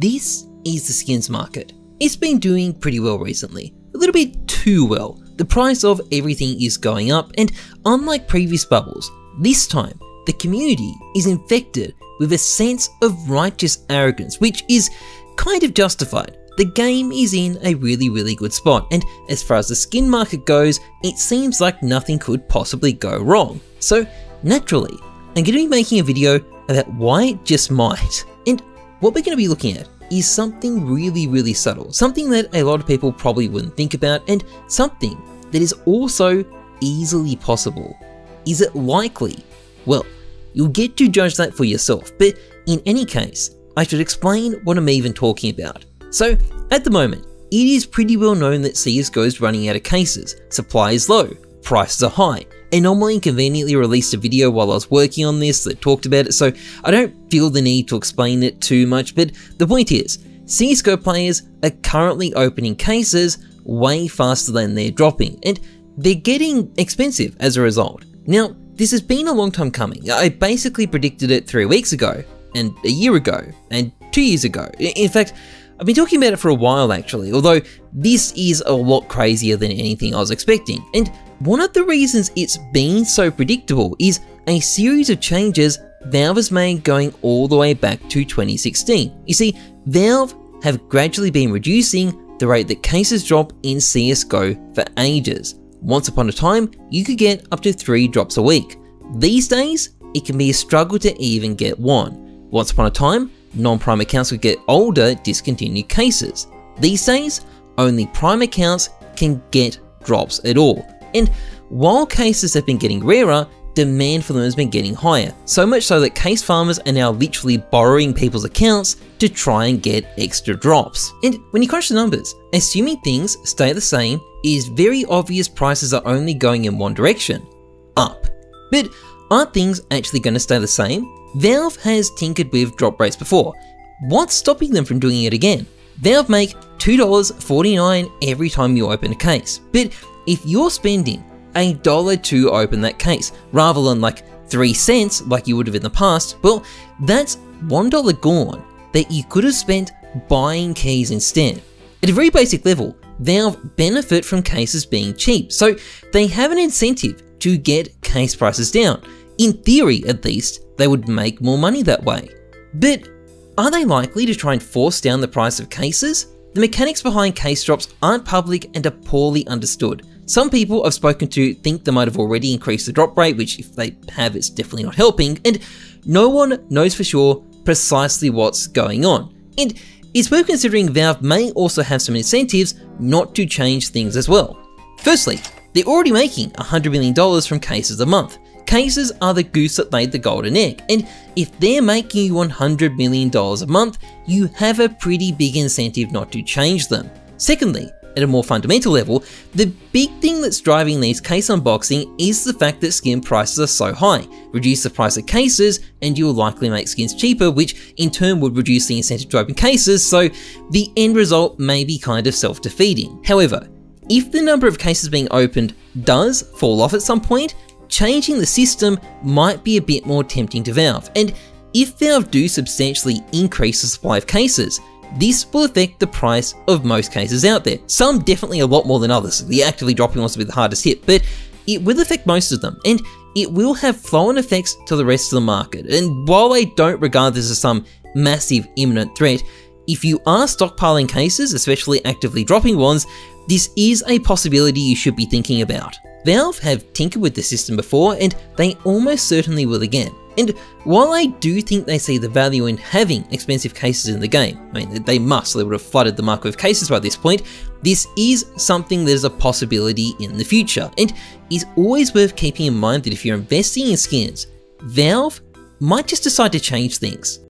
This is the skins market. It's been doing pretty well recently, a little bit too well. The price of everything is going up, and unlike previous bubbles, this time the community is infected with a sense of righteous arrogance, which is kind of justified. The game is in a really, really good spot, and as far as the skin market goes, it seems like nothing could possibly go wrong. So, naturally, I'm going to be making a video about why it just might. And what we're going to be looking at is something really, really subtle, something that a lot of people probably wouldn't think about, and something that is also easily possible. Is it likely? Well, you'll get to judge that for yourself, but in any case, I should explain what I'm even talking about. So, at the moment, it is pretty well known that CSGO is running out of cases, supply is low, prices are high, Anomaly conveniently released a video while I was working on this that talked about it, so I don't feel the need to explain it too much, but the point is, CSGO players are currently opening cases way faster than they're dropping, and they're getting expensive as a result. Now, this has been a long time coming. I basically predicted it three weeks ago, and a year ago, and two years ago. In fact, I've been talking about it for a while actually, although this is a lot crazier than anything I was expecting. And one of the reasons it's been so predictable is a series of changes Valve has made going all the way back to 2016. You see, Valve have gradually been reducing the rate that cases drop in CSGO for ages. Once upon a time, you could get up to 3 drops a week. These days, it can be a struggle to even get one. Once upon a time, non-prime accounts would get older discontinued cases. These days, only prime accounts can get drops at all. And while cases have been getting rarer, demand for them has been getting higher, so much so that case farmers are now literally borrowing people's accounts to try and get extra drops. And when you crunch the numbers, assuming things stay the same, it is very obvious prices are only going in one direction, up. But are things actually going to stay the same? Valve has tinkered with drop rates before. What's stopping them from doing it again? Valve make $2.49 every time you open a case, but if you're spending a dollar to open that case, rather than like 3 cents like you would have in the past, well, that's $1 gone that you could have spent buying keys instead. At a very basic level, Valve benefit from cases being cheap, so they have an incentive to get case prices down. In theory, at least, they would make more money that way. But are they likely to try and force down the price of cases? The mechanics behind case drops aren't public and are poorly understood. Some people I've spoken to think they might have already increased the drop rate, which if they have, it's definitely not helping, and no one knows for sure precisely what's going on. And it's worth considering Valve may also have some incentives not to change things as well. Firstly, they're already making $100 million from cases a month. Cases are the goose that laid the golden egg, and if they're making you $100 million a month, you have a pretty big incentive not to change them. Secondly, at a more fundamental level, the big thing that's driving these case unboxing is the fact that skin prices are so high. Reduce the price of cases and you'll likely make skins cheaper, which in turn would reduce the incentive to open cases, so the end result may be kind of self-defeating. However, if the number of cases being opened does fall off at some point, changing the system might be a bit more tempting to Valve, and if Valve do substantially increase the supply of cases, this will affect the price of most cases out there. Some definitely a lot more than others, the actively dropping ones will be the hardest hit, but it will affect most of them, and it will have flow-on effects to the rest of the market. And while I don't regard this as some massive imminent threat, if you are stockpiling cases, especially actively dropping ones, this is a possibility you should be thinking about. Valve have tinkered with the system before and they almost certainly will again. And while I do think they see the value in having expensive cases in the game, I mean, they must, they would have flooded the market with cases by this point, this is something that is a possibility in the future, and is always worth keeping in mind that if you're investing in skins, Valve might just decide to change things.